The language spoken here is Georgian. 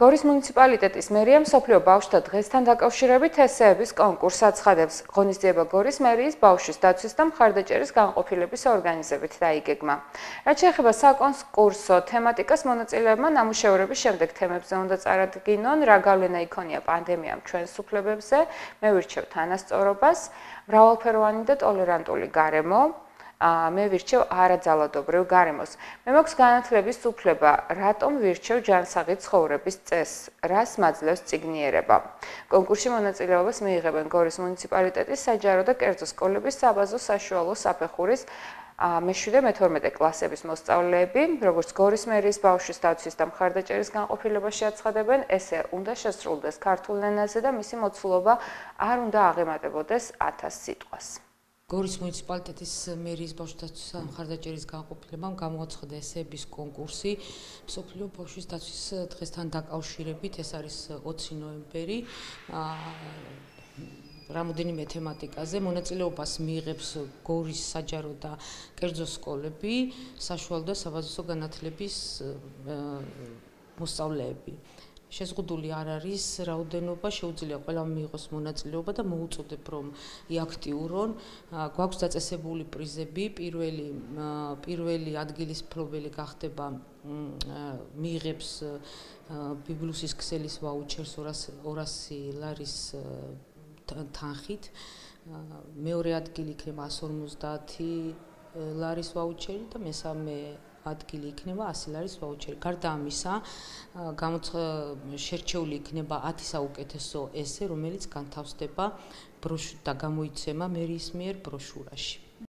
გორის მუნიციპალიტეტის მერიამ სოფლიო ბავშვთა დღესთან დაკავშირებით ესეების კონკურსს აცხადებს. ღონისძიება გორის მერიის ბავშვის დაცვის და მხარდაჭერის განყოფილების ორგანიზებით დაიგეგმა. რაც შეეხება საკონკურსო თემატიკას, მონაწილეებმა ნამუშევრების შემდეგ თემებზე უნდა წარადგინონ, რა გავლენა იქონია პანდემიამ ჩვენს უფლებებზე, მე ვირჩევ თანასწორობას, მრავალფეროვანი და ტოლერანტული გარემო, მე ვირჩევ არაძალადობრივ გარემოს. მე მაქვს განათლების უფლება, რატომ ვირჩევ ჯანსაღი ცხოვრების წესს, რას მაძლევს ციგნიერება. კონკურსში მონაწილეობას მიიღებენ გორის მუნიციპალიტეტის საჯარო და კერძო სკოლების საბაზო საშუალო საფეხურის მე-7 მე-12 კლასების მოსწავლეები, როგორც გორის მერის ბავშვის დაცვის და მხარდაჭერის განყოფილებაში აცხადებენ, ესე უნდა შესრულდეს ქართულ ენაზე და მისი მოცულობა არ უნდა აღემატებოდეს 1000 სიტყვას. გორის მუნიციპალიტეტის მერიის ბავშვთა სამხარდაჭერის განყოფილებამ გამოაცხადა ესების კონკურსი. სოფლიო ბავშვის დაცვის დღესთან დაკავშირებით ეს არის 20 ნოემბერი. რამოდენიმე თემატიკაზე მონაწილეობას მიიღებს გორის საჯარო და კერძო სკოლები საშუალო და საბაზისო განათლების მოსწავლეები შეზღუდული არ არის რაოდენობა, შეუძლია ყველამ მიიღოს მონაწილეობა და მოუწოდებ რომ იაქტიურონ. გვაქვს დაწესებული პრიზები, პირველი პირველი ადგილის მფლობელი გახდება მიიღებს ბიბლუსის ქსელის ვაუჩერს 200 200 ლარის თანხით. მეორე ადგილი იქნება 150 ლარის ვაუჩერი და მესამე ადგილი იქნება 100 ლარის ვაუჩერი. გარდა ამისა, შერჩეული იქნება 10 საუკეთესო ესე, რომელიც განთავსდება ბროშურა და გამოიცემა მერის მიერ ბროშურაში.